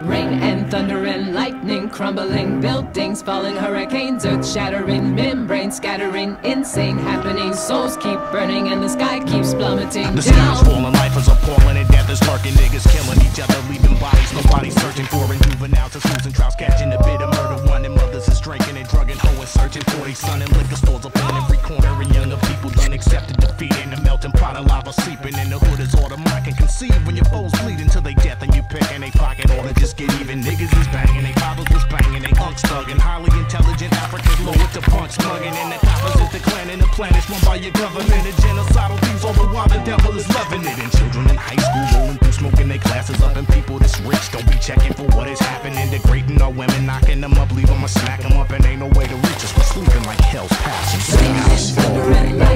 Rain and thunder and lightning, crumbling buildings, falling hurricanes, earth shattering, membranes scattering, insane happenings. Souls keep burning and the sky keeps plummeting. The sky's falling, life is appalling, and death is lurking. Niggas killing each other, leaving bodies. Nobody's searching for it. Juveniles and schools and trials catching a bit of murder. One and mothers is drinking and drugging, hoeing, searching for their son. And liquor stores up on every corner, and younger people done accepted defeat. In the melting pot of lava, sleeping in the hood is all the mind can conceive. When your foes and you picking they all to just get even. Niggas is banging, they fathers was banging, they unks thugging. Highly intelligent Africans low with the punks mugging. And the coppers is declaring the planet's run by your government. A genocidal thieves all the while the devil is loving it. And children in high school rolling through smoking their glasses up. And people that's rich don't be checking for what is happening. Degrading our women, knocking them up, leave them or smack them up. And ain't no way to reach us. We're sleeping like hell's past.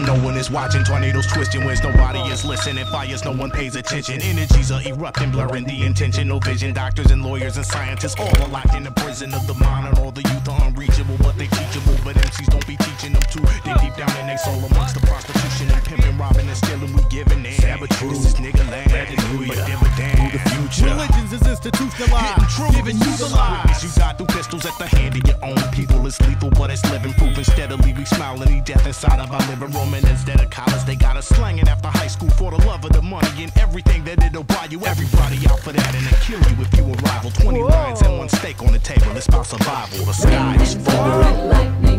Falling, no one is watching. Tornadoes twisting winds, nobody is listening. Fires, no one pays attention. Energies are erupting, blurring the intentional vision. Doctors and lawyers and scientists all are locked in the prison of the mind. And all the youth are unreachable, but they teachable. But MCs don't be teaching them to. They deep down in their soul amongst the prostitution and pimping, robbing and stealing. We giving in. Sabotage. This is nigga land. Hallelujah. Dividend. the future. Religions is institutionalized, giving you the lies. You die through pistols at the hand of your own people. Death inside of our living room. And instead of college, they got us slanging after high school for the love of the money and everything that it'll buy you. Everybody out for that and they kill you if you arrival. 20 lines and one steak on the table. It's about survival. The sky is falling.